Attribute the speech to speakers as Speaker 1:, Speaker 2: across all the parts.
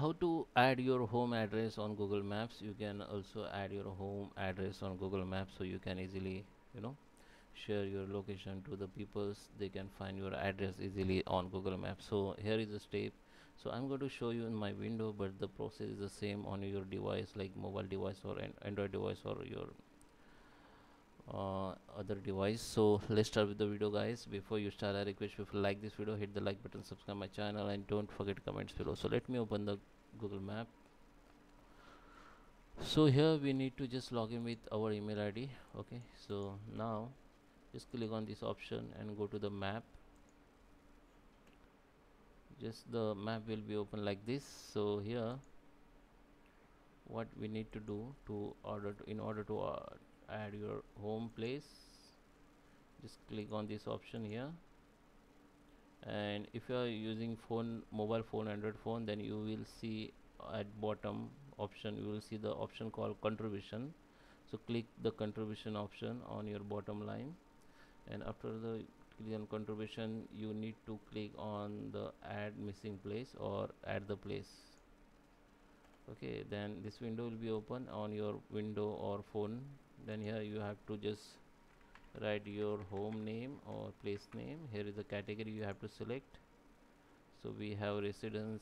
Speaker 1: how to add your home address on google maps? You can also add your home address on google maps so you can easily you know share your location to the peoples. They can find your address easily on google maps. So here is the step. So i'm going to show you in my window but the process is the same on your device like mobile device or an android device or your uh, other device. So let's start with the video guys. Before you start i request you to like this video hit the like button subscribe my channel and don't forget comments below. So let me open the google map. So here we need to just log in with our email id okay? So now just click on this option and go to the map. Just the map will be open like this. So here what we need to do to order to, in order to uh, add your home place. Just click on this option here. And if you are using phone mobile phone android phone then you will see at bottom option you will see the option called contribution. So click the contribution option on your bottom line. And after the click on contribution you need to click on the add missing place or add the place. Okay then this window will be open on your window or phone then here you have to just write your home name or place name. Here is the category you have to select. So we have residential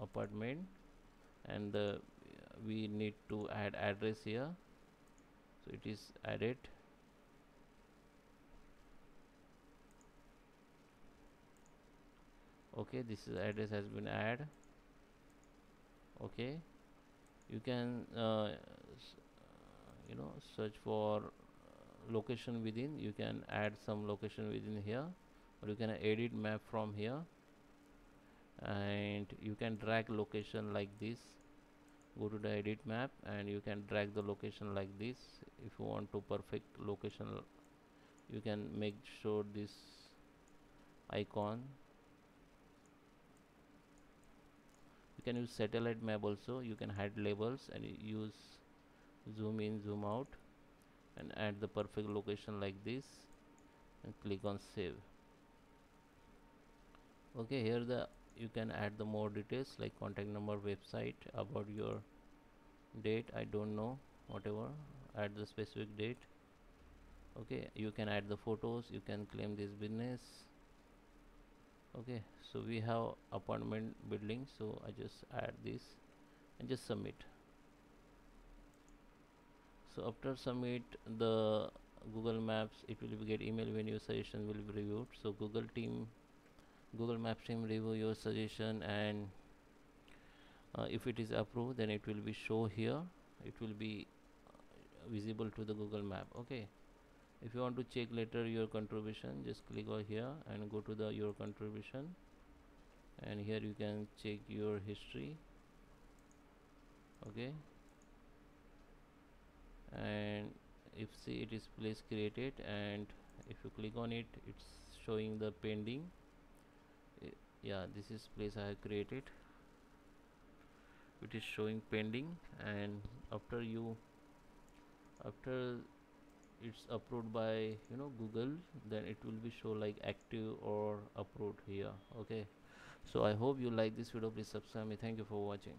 Speaker 1: apartment and the we need to add address here. So it is added. Okay this is address has been added. Okay you can uh, you know search for uh, location within. You can add some location within here or you can edit map from here. And you can drag location like this. Go to the edit map and you can drag the location like this. If you want to perfect location you can make sure this icon. You can use satellite map also. You can hide labels and use zoom in zoom out and add the perfect location like this and click on save. Okay here the you can add the more details like contact number website about your date I don't know whatever add the specific date. Okay you can add the photos you can claim this business. Okay so we have apartment building so I just add this and just submit so after submit the Google Maps it will get email when your suggestion will be reviewed. So Google team Google Maps team review your suggestion and uh, if it is approved then it will be show here. It will be uh, visible to the Google Map. Okay. If you want to check later your contribution just click over here and go to the your contribution. And here you can check your history. Okay and if see it is place created and if you click on it it's showing the pending. Yeah this is place I have created. It is showing pending and after you after it's approved by you know Google then it will be show like active or approved here okay? So I hope you like this video. Please subscribe me. Thank you for watching